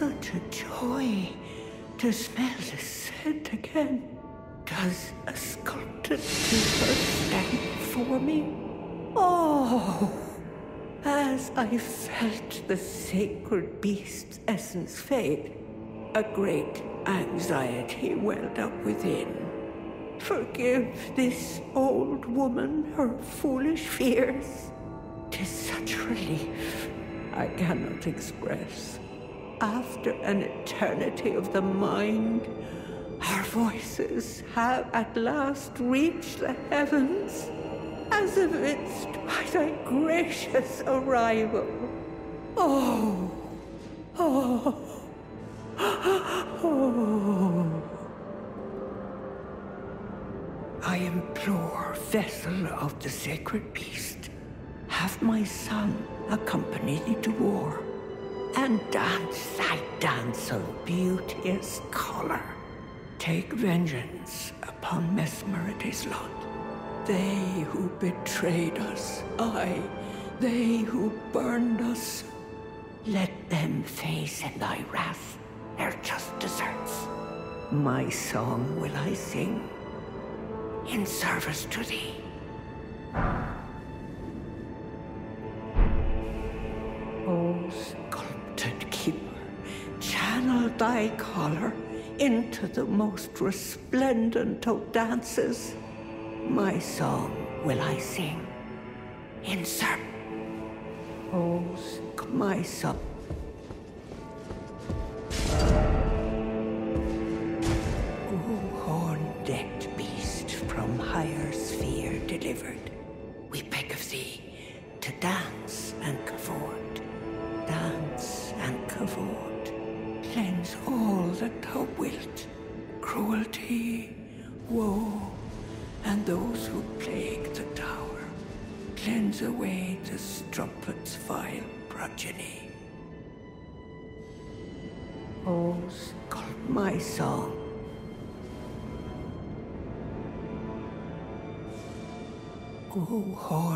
such a joy to smell the scent again. Does a sculpted keeper stand for me? Oh, as I felt the sacred beast's essence fade, a great anxiety welled up within. Forgive this old woman her foolish fears. Tis such relief I cannot express. After an eternity of the mind, our voices have at last reached the heavens, as evinced by thy gracious arrival. Oh, oh, oh. I implore, vessel of the sacred beast, have my son accompany thee to war, and dance thy dance of beauteous color. Take vengeance upon Mesmerity's lot. They who betrayed us, aye, they who burned us, let them face in thy wrath their just deserts. My song will I sing in service to thee. Color into the most resplendent of dances. My song will I sing Insert. Oh, my song. Horn-decked beast from higher sphere delivered, we beg of thee to dance and cavort, dance and cavort. Wilt, cruelty, woe, and those who plague the tower. Cleanse away the strumpet's vile progeny. Oh, sculpt my song. O horn